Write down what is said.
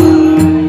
Música